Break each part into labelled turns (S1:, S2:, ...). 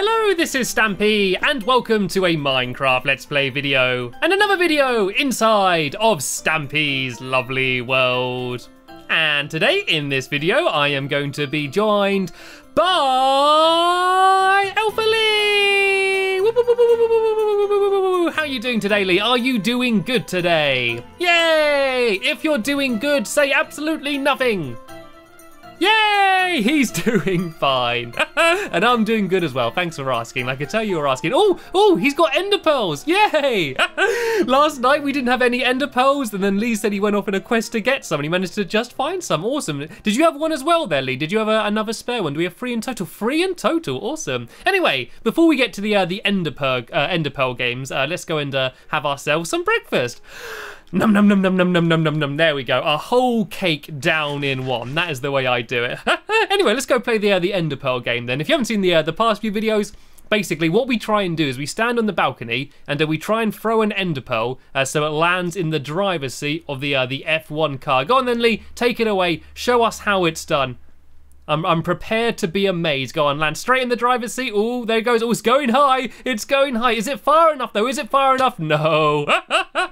S1: Hello, this is Stampy, and welcome to a Minecraft Let's Play video, and another video inside of Stampy's lovely world. And today, in this video, I am going to be joined by L for Lee! How are you doing today, Lee? Are you doing good today? Yay! If you're doing good, say absolutely nothing. Yay! He's doing fine. and I'm doing good as well. Thanks for asking. Like I tell you were asking. Oh, oh, he's got ender pearls. Yay! Last night we didn't have any ender pearls, and then Lee said he went off on a quest to get some, and he managed to just find some. Awesome. Did you have one as well there, Lee? Did you have a, another spare one? Do we have three in total? Three in total. Awesome. Anyway, before we get to the uh, the ender pearl, uh, ender pearl games, uh, let's go and uh, have ourselves some breakfast. Num num num num num num num num num. There we go. A whole cake down in one. That is the way I do it. anyway, let's go play the uh, the Ender Pearl game then. If you haven't seen the uh, the past few videos, basically what we try and do is we stand on the balcony and uh, we try and throw an ender pearl uh, so it lands in the driver's seat of the uh, the F1 car. Go on then, Lee. Take it away. Show us how it's done. I'm, I'm prepared to be amazed. Go on, land straight in the driver's seat. Oh, there it goes. Oh, it's going high. It's going high. Is it far enough, though? Is it far enough? No.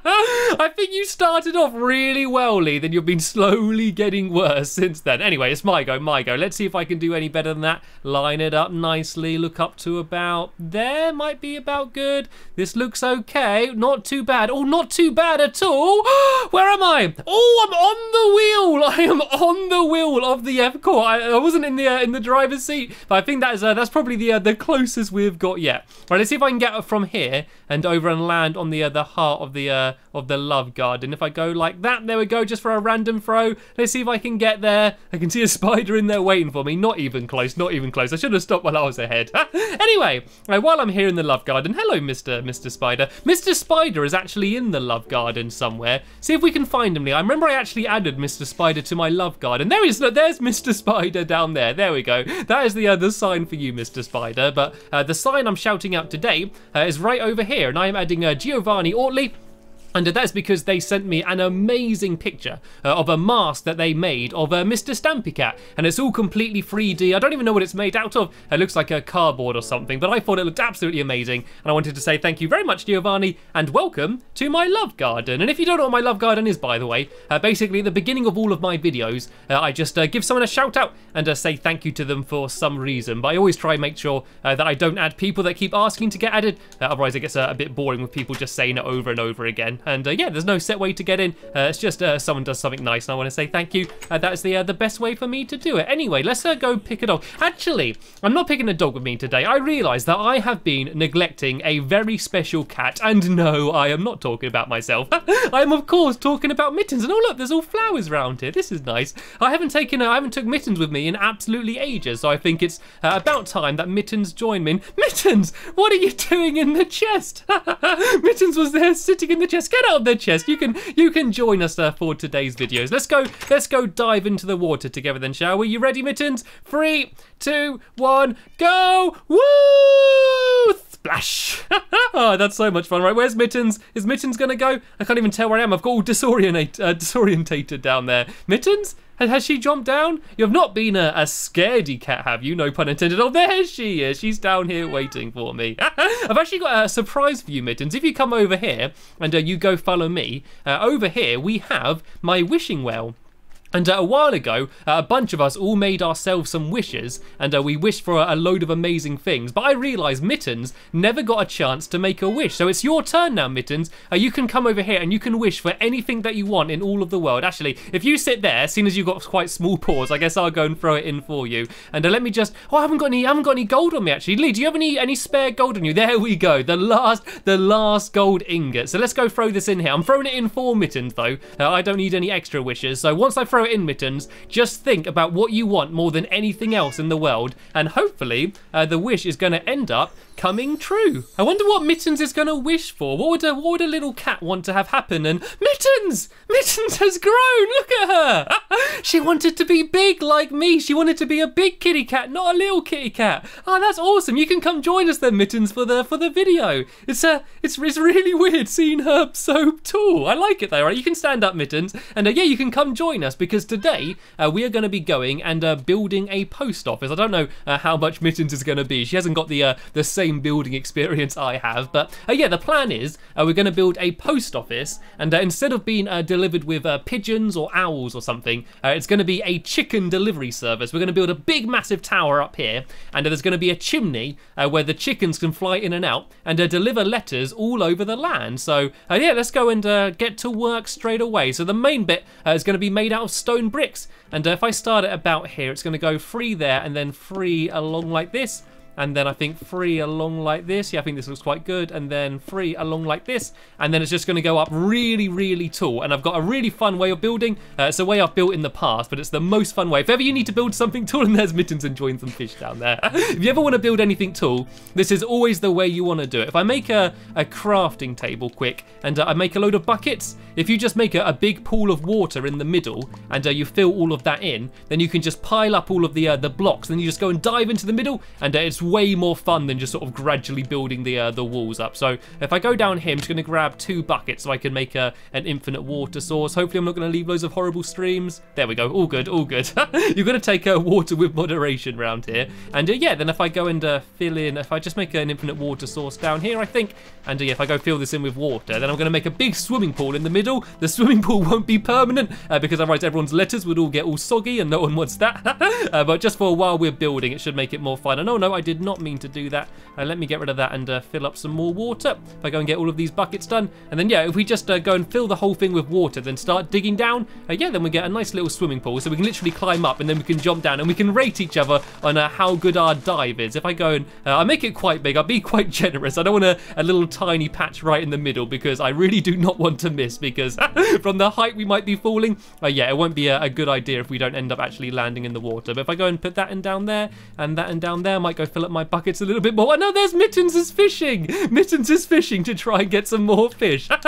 S1: I think you started off really well, Lee, then you've been slowly getting worse since then. Anyway, it's my go, my go. Let's see if I can do any better than that. Line it up nicely. Look up to about there. Might be about good. This looks okay. Not too bad. Oh, not too bad at all. Where am I? Oh, I'm on the wheel. I am on the wheel of the F-Core. Wasn't in the uh, in the driver's seat, but I think that is uh, that's probably the uh, the closest we've got yet. Right, let's see if I can get from here and over and land on the uh, the heart of the uh, of the love garden. If I go like that, there we go, just for a random throw. Let's see if I can get there. I can see a spider in there waiting for me. Not even close, not even close. I should have stopped while I was ahead. anyway, right, while I'm here in the love garden, hello, Mr. Mr. Spider. Mr. Spider is actually in the love garden somewhere. See if we can find him. I remember I actually added Mr. Spider to my love garden. There he is. Look, there's Mr. Spider down there. There we go. That is the, uh, the sign for you, Mr. Spider. But uh, the sign I'm shouting out today uh, is right over here. And I am adding uh, Giovanni Ortley and that's because they sent me an amazing picture uh, of a mask that they made of uh, Mr. Stampy Cat. And it's all completely 3D. I don't even know what it's made out of. It looks like a cardboard or something, but I thought it looked absolutely amazing. And I wanted to say thank you very much, Giovanni, and welcome to my love garden. And if you don't know what my love garden is, by the way, uh, basically at the beginning of all of my videos, uh, I just uh, give someone a shout out and uh, say thank you to them for some reason. But I always try and make sure that I don't add people that keep asking to get added. otherwise, it gets a bit boring with people just saying it over and over again. And uh, yeah, there's no set way to get in. Uh, it's just uh, someone does something nice and I want to say thank you. Uh, that's the uh, the best way for me to do it. Anyway, let's uh, go pick a dog. Actually, I'm not picking a dog with me today. I realise that I have been neglecting a very special cat. And no, I am not talking about myself. I am, of course, talking about Mittens. And oh, look, there's all flowers around here. This is nice. I haven't taken, I haven't took Mittens with me in absolutely ages. So I think it's about time that Mittens join me. Mittens, what are you doing in the chest? Mittens was there sitting in the chest. Get out of the chest. You can you can join us uh, for today's videos. Let's go let's go dive into the water together then, shall we? You ready, Mittens? Three, two, one, go! Woo! Splash! oh, that's so much fun. Right, where's Mittens? Is Mittens gonna go? I can't even tell where I am. I've got all disorientate, uh, disorientated down there. Mittens? Has she jumped down? You have not been a, a scaredy cat, have you? No pun intended. Oh, there she is. She's down here waiting for me. I've actually got a surprise for you, Mittens. If you come over here and uh, you go follow me, uh, over here we have my wishing well. And uh, a while ago, uh, a bunch of us all made ourselves some wishes, and uh, we wished for a, a, load of amazing things. But I realised Mittens never got a chance to make a wish. So it's your turn now, Mittens. Uh, you can come over here and you can wish for anything that you want in all of the world. Actually, if you sit there, seeing as you've got quite small paws, I guess I'll go and throw it in for you. And uh, let me just. Oh, I haven't got any. I haven't got any gold on me actually. Lee, do you have any any spare gold on you? There we go. The last the last gold ingot. So let's go throw this in here. I'm throwing it in for Mittens though. Uh, I don't need any extra wishes. So once I throw in, Mittens, just think about what you want more than anything else in the world, and hopefully uh, the wish is going to end up coming true. I wonder what Mittens is going to wish for. What would, a, what would a little cat want to have happen? And Mittens! Mittens has grown! Look at her! she wanted to be big like me. She wanted to be a big kitty cat, not a little kitty cat. Oh, that's awesome. You can come join us then, Mittens, for the for the video. It's uh, it's, it's really weird seeing her so tall. I like it though, right? You can stand up, Mittens, and uh, yeah, you can come join us because today uh, we are going to be going and uh, building a post office. I don't know uh, how much Mittens is going to be. She hasn't got the uh, the same building experience I have, but uh, yeah, the plan is uh, we're going to build a post office, and uh, instead of being uh, delivered with pigeons or owls or something, it's going to be a chicken delivery service. We're going to build a big, massive tower up here, and there's going to be a chimney where the chickens can fly in and out and deliver letters all over the land. So yeah, let's go and get to work straight away. So the main bit is going to be made out of stone bricks. And if I start it about here, it's going to go free there and then free along like this and then I think three along like this. Yeah, I think this looks quite good. And then three along like this. And then it's just going to go up really, really tall. And I've got a really fun way of building. Uh, it's a way I've built in the past, but it's the most fun way. If ever you need to build something tall, and there's Mittens enjoying some fish down there. if you ever want to build anything tall, this is always the way you want to do it. If I make a, a crafting table quick and uh, I make a load of buckets, if you just make a, a big pool of water in the middle and uh, you fill all of that in, then you can just pile up all of the uh, the blocks. Then you just go and dive into the middle and uh, it's way more fun than just sort of gradually building the uh, the walls up. So if I go down here, I'm just going to grab two buckets so I can make a, an infinite water source. Hopefully I'm not going to leave loads of horrible streams. There we go. All good, all good. You've got to take uh, water with moderation around here. And uh, yeah, then if I go and uh, fill in, if I just make an infinite water source down here, I think, and uh, yeah, if I go fill this in with water, then I'm going to make a big swimming pool in the middle. The swimming pool won't be permanent uh, because otherwise everyone's letters would all get all soggy and no one wants that. but just for a while we're building, it should make it more fun. And oh no, I did not mean to do that. Uh, let me get rid of that and uh, fill up some more water. If I go and get all of these buckets done, and then yeah, if we just uh, go and fill the whole thing with water, then start digging down, uh, yeah, then we get a nice little swimming pool. So we can literally climb up and then we can jump down and we can rate each other on uh, how good our dive is. If I go and uh, I make it quite big, I'll be quite generous. I don't want a, a little tiny patch right in the middle because I really do not want to miss because from the height we might be falling, yeah, it won't be a, a good idea if we don't end up actually landing in the water. But if I go and put that in down there and that and down there, I might go fill my buckets a little bit more. Oh no, there's Mittens is fishing. Mittens is fishing to try and get some more fish.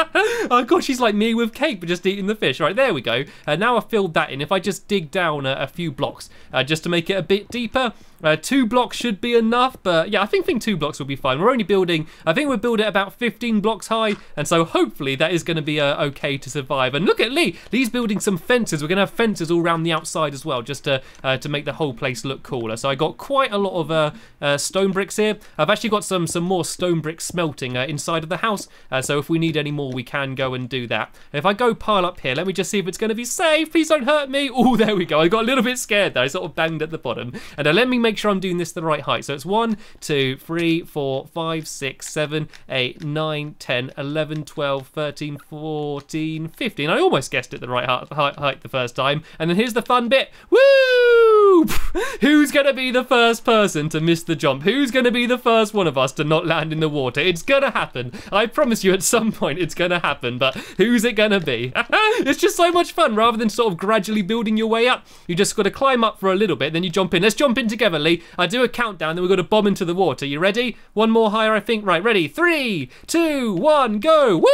S1: oh gosh, she's like me with cake, but just eating the fish. Right, there we go. Uh, now I've filled that in. If I just dig down a, a few blocks uh, just to make it a bit deeper, uh, two blocks should be enough, but yeah, I think, think two blocks will be fine. We're only building, I think we're building about 15 blocks high, and so hopefully that is going to be uh, okay to survive. And look at Lee, Lee's building some fences. We're going to have fences all around the outside as well, just to uh, to make the whole place look cooler. So I got quite a lot of uh, uh, stone bricks here. I've actually got some some more stone brick smelting uh, inside of the house, so if we need any more, we can go and do that. If I go pile up here, let me just see if it's going to be safe. Please don't hurt me. Oh, there we go. I got a little bit scared there. I sort of banged at the bottom. And let me make sure I'm doing this the right height. So it's 1, 2, 3, 4, 5, 6, 7, 8, 9, 10, 11, 12, 13, 14, 15. I almost guessed it the right height, height the first time. And then here's the fun bit. Woo! Who's going to be the first person to miss the jump? Who's going to be the first one of us to not land in the water? It's going to happen. I promise you at some point it's going to happen. But who's it going to be? it's just so much fun. Rather than sort of gradually building your way up, you just got to climb up for a little bit, then you jump in. Let's jump in together, I do a countdown, then we've got to bomb into the water. You ready? One more higher, I think. Right, ready? Three, two, one, go. Woo!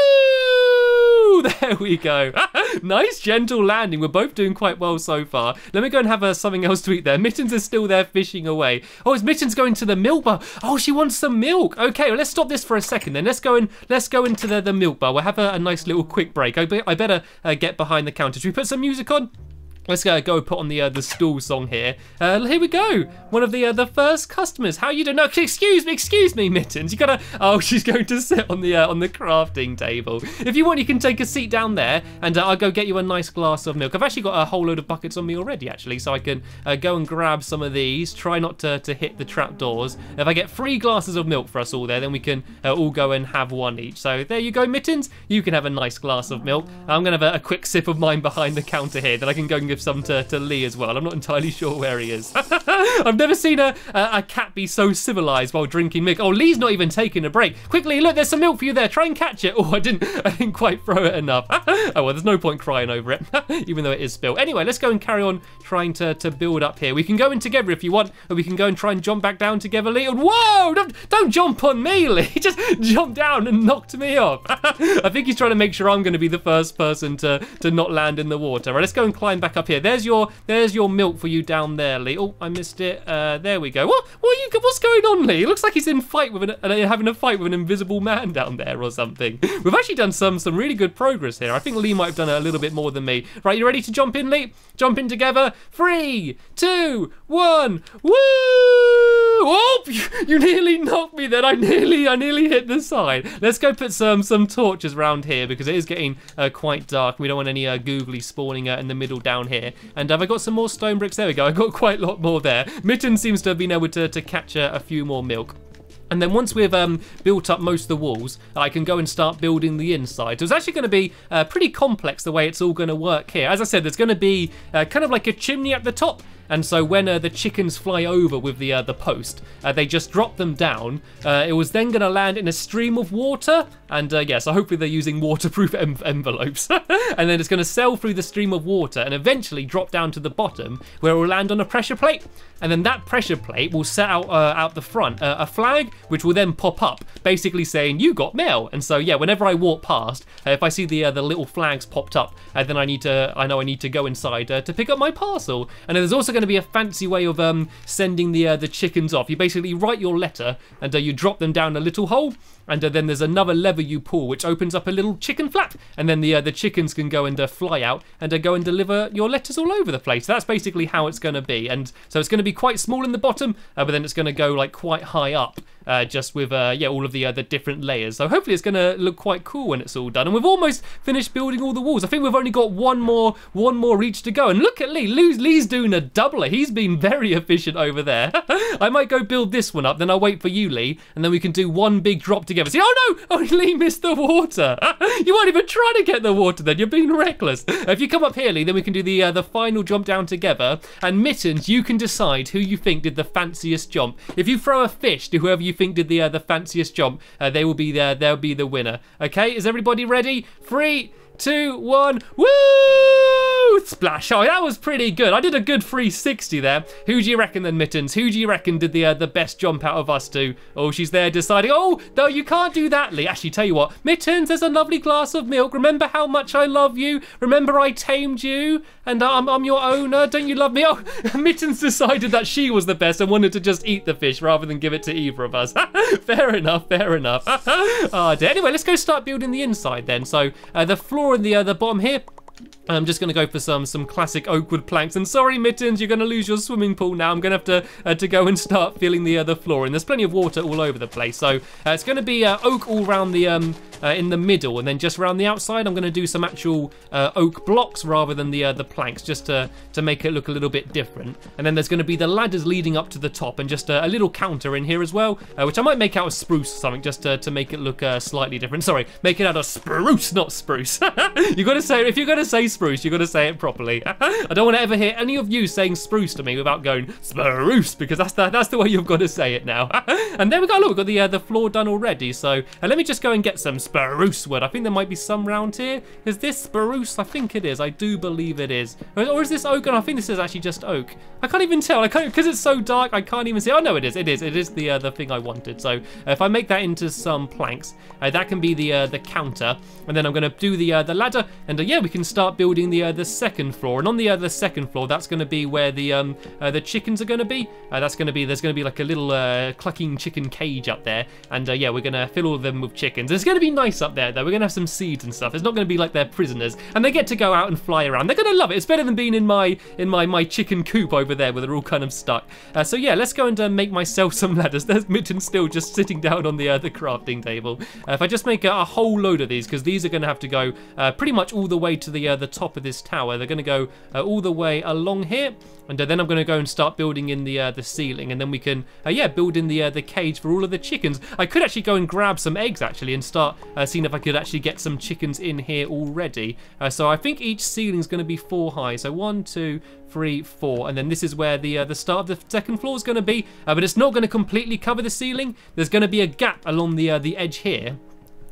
S1: There we go. nice, gentle landing. We're both doing quite well so far. Let me go and have uh, something else to eat there. Mittens is still there fishing away. Oh, is Mittens going to the milk bar? Oh, she wants some milk. Okay, well, let's stop this for a second then. Let's go and let's go into the, the milk bar. We'll have a, a nice little quick break. I, be, I better uh, get behind the counter. Should we put some music on? Let's go, go put on the uh, the stool song here. Uh, here we go. One of the uh, the first customers. How you doing? No, excuse me, excuse me, Mittens. You gotta. Oh, she's going to sit on the uh, on the crafting table. If you want, you can take a seat down there, and uh, I'll go get you a nice glass of milk. I've actually got a whole load of buckets on me already, actually, so I can go and grab some of these. Try not to to hit the trap doors. If I get three glasses of milk for us all there, then we can all go and have one each. So there you go, Mittens. You can have a nice glass of milk. I'm gonna have a, a quick sip of mine behind the counter here. Then I can go and give some to, to Lee as well. I'm not entirely sure where he is. I've never seen a, a, a, cat be so civilized while drinking milk. Oh, Lee's not even taking a break. Quickly, look, there's some milk for you there. Try and catch it. Oh, I didn't, I didn't quite throw it enough. oh, well, there's no point crying over it, even though it is spilled. Anyway, let's go and carry on trying to, to build up here. We can go in together if you want, or we can go and try and jump back down together, Lee. And whoa, don't, don't jump on me, Lee. Just jump down and knocked me off. I think he's trying to make sure I'm going to be the first person to, to not land in the water. Right, let's go and climb back up up here. There's your there's your milk for you down there, Lee. Oh, I missed it. Uh, there we go. What what you? What's going on, Lee? It looks like he's in fight with an uh, having a fight with an invisible man down there or something. We've actually done some some really good progress here. I think Lee might have done a little bit more than me. Right, you ready to jump in, Lee? Jump in together. Three, two, one. Woo! Oh, you nearly knocked me then. I nearly I nearly hit the side. Let's go put some some torches around here because it is getting uh, quite dark. We don't want any uh, googly spawning uh, in the middle down here. And have I got some more stone bricks? There we go. I got quite a lot more there. Mitten seems to have been able to, to catch a, a few more milk. And then once we've um, built up most of the walls, I can go and start building the inside. So it's actually going to be uh, pretty complex the way it's all going to work here. As I said, there's going to be uh, kind of like a chimney at the top and so when uh, the chickens fly over with the uh, the post, uh, they just drop them down. Uh, it was then going to land in a stream of water, and uh, yeah, so hopefully they're using waterproof envelopes. and then it's going to sail through the stream of water and eventually drop down to the bottom, where it will land on a pressure plate. And then that pressure plate will set out uh, out the front a flag, which will then pop up, basically saying you got mail. And so yeah, whenever I walk past, if I see the the little flags popped up, then I need to I know I need to go inside to pick up my parcel. And there's also going to be a fancy way of um, sending the uh, the chickens off. You basically write your letter and uh, you drop them down a little hole, and uh, then there's another lever you pull which opens up a little chicken flap, and then the uh, the chickens can go and uh, fly out and go and deliver your letters all over the place. That's basically how it's going to be, and so it's going to be quite small in the bottom, but then it's going to go like quite high up just with yeah all of the other different layers. So hopefully it's going to look quite cool when it's all done. And we've almost finished building all the walls. I think we've only got one more one more each to go. And look at Lee. Lee's doing a doubler. He's been very efficient over there. I might go build this one up, then I'll wait for you, Lee, and then we can do one big drop together. See, oh no! Oh, Lee missed the water. you weren't even trying to get the water then. You're being reckless. If you come up here, Lee, then we can do the uh, the final jump down together. And Mittens, you can decide who you think did the fanciest jump. If you throw a fish to whoever you think did the uh, the fanciest jump, uh, they will be there. They'll be the winner. Okay, is everybody ready? Three, two, one. Woo! Splash! Oh, that was pretty good. I did a good 360 there. Who do you reckon then, Mittens? Who do you reckon did the uh, the best jump out of us two? Oh, she's there deciding. Oh, no, you can't do that, Lee. Actually, tell you what. Mittens, there's a lovely glass of milk. Remember how much I love you? Remember I tamed you? And I'm, I'm your owner. Don't you love me? Oh, Mittens decided that she was the best and wanted to just eat the fish rather than give it to either of us. fair enough, fair enough. oh, dear. Anyway, let's go start building the inside then. So uh, the floor and the, uh, the bottom here, I'm just going to go for some some classic oakwood planks. And sorry, Mittens, you're going to lose your swimming pool now. I'm going to have to uh, to go and start filling the other floor. And there's plenty of water all over the place. So uh, it's going to be uh, oak all around the um uh, in the middle, and then just around the outside, I'm going to do some actual uh, oak blocks rather than the uh, the planks, just to to make it look a little bit different. And then there's going to be the ladders leading up to the top, and just a, a little counter in here as well, which I might make out of spruce or something, just to, to make it look slightly different. Sorry, make it out of spruce, not spruce. you got to say if you're going to say spruce, you've got to say it properly. I don't want to ever hear any of you saying spruce to me without going spruce, because that's the, that's the way you've got to say it now. and there we go, look, we've got the, uh, the floor done already. So uh, let me just go and get some spruce wood. I think there might be some round here. Is this spruce? I think it is. I do believe it is. Or is this oak? And I think this is actually just oak. I can't even tell. I can't, because it's so dark, I can't even see. Oh, no, it is. It is. It is the, uh, the thing I wanted. So uh, if I make that into some planks, uh, that can be the, uh, the counter. And then I'm going to do the, the ladder. And yeah, we can start building the, the second floor. And on the other second floor, that's going to be where the um uh, the chickens are going to be. Uh, that's going to be there's going to be like a little uh, clucking chicken cage up there, and uh, yeah, we're going to fill all of them with chickens. It's going to be nice up there though. We're going to have some seeds and stuff. It's not going to be like they're prisoners, and they get to go out and fly around. They're going to love it. It's better than being in my in my my chicken coop over there where they're all kind of stuck. Uh, so yeah, let's go and uh, make myself some ladders. There's Mitten still just sitting down on the the crafting table. if I just make a, a, whole load of these, because these are going to have to go pretty much all the way to the the top of this tower. They're going to go uh, all the way along here. And uh, then I'm going to go and start building in the uh, the ceiling, and then we can, uh, yeah, build in the uh, the cage for all of the chickens. I could actually go and grab some eggs actually, and start uh, seeing if I could actually get some chickens in here already. so I think each ceiling is going to be four high. So one, two, three, four, and then this is where the the start of the second floor is going to be. but it's not going to completely cover the ceiling. There's going to be a gap along the the edge here.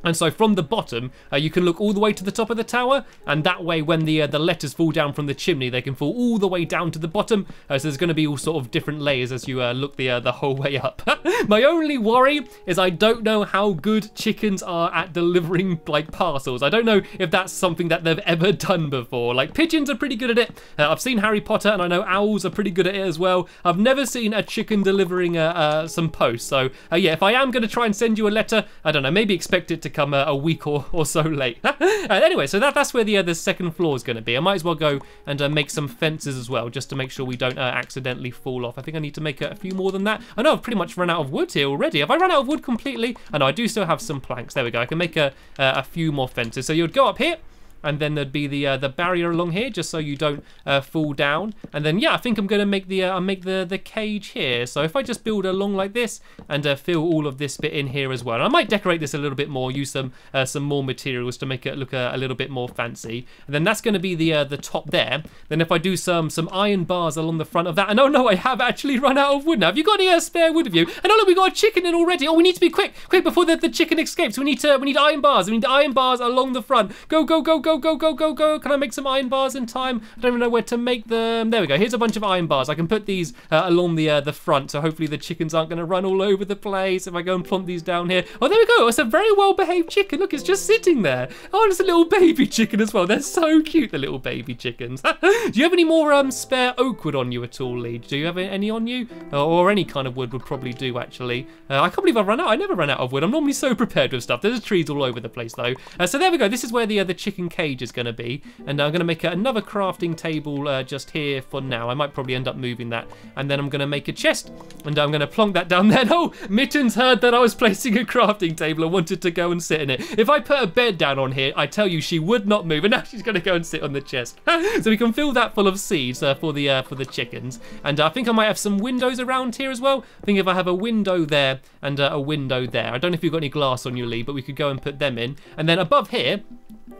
S1: And so from the bottom, uh, you can look all the way to the top of the tower, and that way, when the uh, the letters fall down from the chimney, they can fall all the way down to the bottom. Uh, so there's going to be all sort of different layers as you uh, look the uh, the whole way up. My only worry is I don't know how good chickens are at delivering like parcels. I don't know if that's something that they've ever done before. Like pigeons are pretty good at it. Uh, I've seen Harry Potter, and I know owls are pretty good at it as well. I've never seen a chicken delivering some post. So yeah, if I am going to try and send you a letter, I don't know, maybe expect it to come a, a week or, or so late. anyway, so that, that's where the, uh, the second floor is going to be. I might as well go and uh, make some fences as well, just to make sure we don't uh, accidentally fall off. I think I need to make a, a, few more than that. I know I've pretty much run out of wood here already. Have I run out of wood completely? I know I do still have some planks. There we go. I can make a, a few more fences. So you'd go up here, and then there'd be the uh, the barrier along here just so you don't uh, fall down. And then yeah I think I'm gonna make the uh, make the the cage here. So if I just build along like this and uh, fill all of this bit in here as well. And I might decorate this a little bit more use some uh, some more materials to make it look a, a little bit more fancy. And then that's going to be the uh, the top there. Then if I do some some iron bars along the front of that and oh no I have actually run out of wood now. Have you got any spare wood of you? And oh look we got a chicken in already. Oh we need to be quick quick before the, the chicken escapes. We need to we need iron bars. We need iron bars along the front. Go go go go go, go, go, go, go. Can I make some iron bars in time? I don't even know where to make them. There we go. Here's a bunch of iron bars. I can put these uh, along the uh, the front, so hopefully the chickens aren't going to run all over the place if I go and plump these down here. Oh, there we go. It's a very well-behaved chicken. Look, it's just sitting there. Oh, it's a little baby chicken as well. They're so cute, the little baby chickens. Do you have any more um, spare oak wood on you at all, Lee? Do you have any on you? or any kind of wood would probably do, actually. Uh, I can't believe I've run out. I never run out of wood. I'm normally so prepared with stuff. There's trees all over the place, though. Uh, so there we go. This is where the, uh, chicken cage is going to be. And I'm going to make another crafting table uh, just here for now. I might probably end up moving that. And then I'm going to make a chest. And I'm going to plonk that down there. Oh, Mittens heard that I was placing a crafting table and wanted to go and sit in it. If I put a bed down on here, I tell you she would not move. And now she's going to go and sit on the chest. so we can fill that full of seeds uh, for the uh, for the chickens. And I think I might have some windows around here as well. I think if I have a window there and uh, a window there. I don't know if you've got any glass on your Lee, but we could go and put them in. And then above here,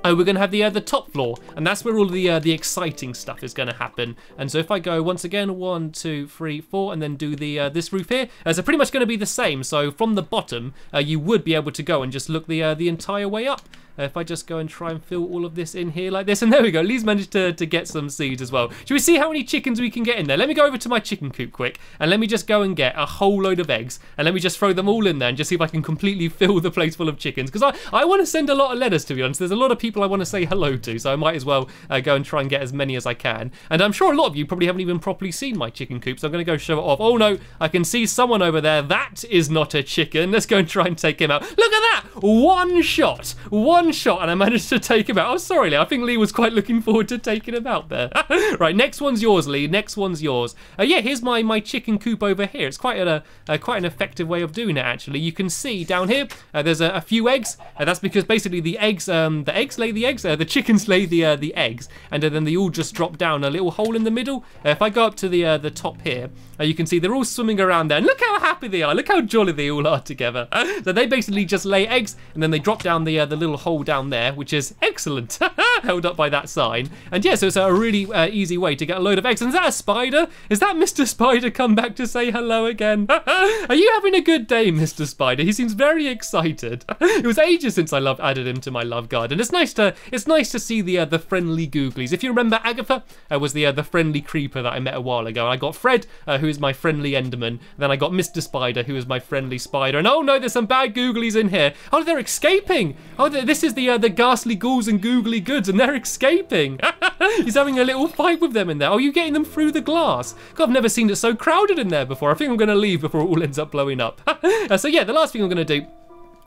S1: Oh, we're going to have the uh, the top floor, and that's where all the uh, the exciting stuff is going to happen. And so if I go once again, one, two, three, four, and then do the uh, this roof here, uh, so pretty much going to be the same. So from the bottom, uh, you would be able to go and just look the uh, the entire way up. Uh, if I just go and try and fill all of this in here like this, and there we go, Lee's managed to, to get some seeds as well. Should we see how many chickens we can get in there? Let me go over to my chicken coop quick, and let me just go and get a whole load of eggs, and let me just throw them all in there and just see if I can completely fill the place full of chickens, because I, I want to send a lot of letters, to be honest. There's a lot of people I want to say hello to, so I might as well uh, go and try and get as many as I can. And I'm sure a lot of you probably haven't even properly seen my chicken coop, so I'm going to go show it off. Oh no, I can see someone over there. That is not a chicken. Let's go and try and take him out. Look at that! One shot! One shot, and I managed to take him out. Oh, sorry, Lee. I think Lee was quite looking forward to taking him out there. right, next one's yours, Lee. Next one's yours. Uh, yeah, here's my, my chicken coop over here. It's quite a, quite an effective way of doing it, actually. You can see down here, uh, there's a, a, few eggs. Uh, that's because basically the eggs, um, the eggs lay the eggs. Uh, the chickens lay the uh, the eggs, and then they all just drop down a little hole in the middle. If I go up to the the top here, you can see they're all swimming around there. And look how happy they are. Look how jolly they all are together. so they basically just lay eggs, and then they drop down the the little hole down there, which is excellent, held up by that sign. And yeah, so it's a really uh, easy way to get a load of eggs. And is that a spider? Is that Mr. Spider come back to say hello again? Are you having a good day, Mr. Spider? He seems very excited. it was ages since I loved, added him to my love garden. It's nice to it's nice to see the uh, the friendly googlies. If you remember, Agatha uh, was the uh, the friendly creeper that I met a while ago. I got Fred, uh, who is my friendly Enderman. Then I got Mr. Spider, who is my friendly spider. And oh no, there's some bad googlies in here. Oh, they're escaping. Oh, this is the uh, the ghastly ghouls and googly goods, and they're escaping. He's having a little fight with them in there. Are you getting them through the glass? God, I've never seen it so crowded in there before. I think I'm going to leave before it all ends up blowing up. so yeah, the last thing I'm going to do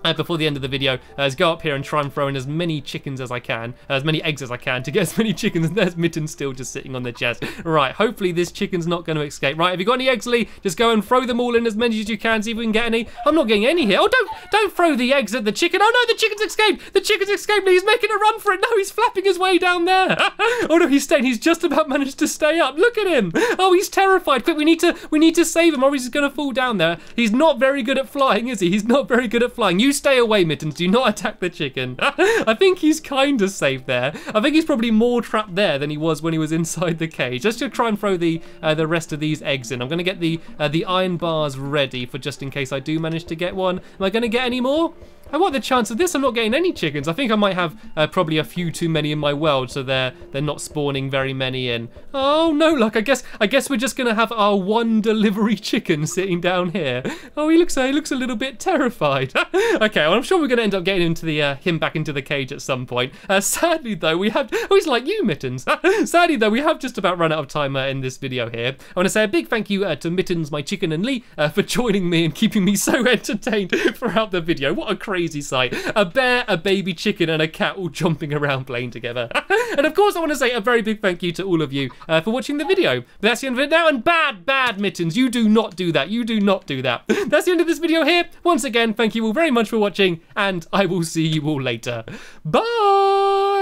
S1: uh, before the end of the video uh, is go up here and try and throw in as many chickens as I can, uh, as many eggs as I can to get as many chickens. And there's Mitten still just sitting on the chest. Right, hopefully this chicken's not going to escape. Right, have you got any eggs, Lee? Just go and throw them all in as many as you can, see if we can get any. I'm not getting any here. Oh, don't don't throw the eggs at the chicken. Oh no, the chicken's escaped. The chicken's escaped. He's making a run for it. No, he's flapping his way down there. oh no, he's staying. He's just about managed to stay up. Look at him. Oh, he's terrified. Quick, we need to we need to save him, or he's going to fall down there. He's not very good at flying, is he? He's not very good at flying. You stay away, Mittens. do not attack the chicken. I think he's kind of safe there. I think he's probably more trapped there than he was when he was inside the cage. Let's just try and throw the uh, the rest of these eggs in. I'm going to get the uh, the iron bars ready for just in case I do manage to get one. Am I going to get any more? And what the chance of this? I'm not getting any chickens. I think I might have uh, probably a few too many in my world, so they're they're not spawning very many in. Oh no luck. I guess I guess we're just gonna have our one delivery chicken sitting down here. Oh, he looks he looks a little bit terrified. okay, well I'm sure we're gonna end up getting into the uh, him back into the cage at some point. Uh, sadly though, we have oh he's like you mittens. sadly though, we have just about run out of time uh, in this video here. I want to say a big thank you uh, to Mittens, my chicken, and Lee uh, for joining me and keeping me so entertained throughout the video. What a crazy sight. A bear, a baby chicken, and a cat all jumping around playing together. and of course, I want to say a very big thank you to all of you uh, for watching the video. But that's the end of it now, and bad, bad Mittens, you do not do that. You do not do that. That's the end of this video here. Once again, thank you all very much for watching, and I will see you all later. Bye!